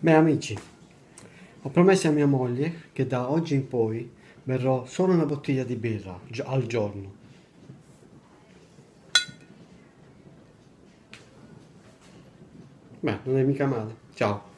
Beh amici, ho promesso a mia moglie che da oggi in poi berrò solo una bottiglia di birra al giorno. Beh, non è mica male. Ciao.